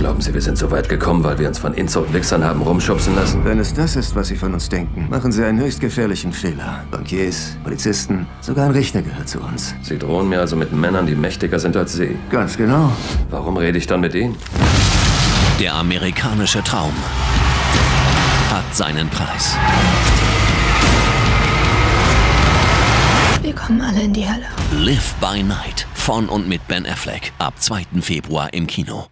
Glauben Sie, wir sind so weit gekommen, weil wir uns von Inzo und Wichsern haben rumschubsen lassen? Wenn es das ist, was Sie von uns denken, machen Sie einen höchst gefährlichen Fehler. Bankiers, Polizisten, sogar ein Richter gehört zu uns. Sie drohen mir also mit Männern, die mächtiger sind als Sie. Ganz genau. Warum rede ich dann mit Ihnen? Der amerikanische Traum hat seinen Preis. Wir kommen alle in die Hölle. Live by Night von und mit Ben Affleck ab 2. Februar im Kino.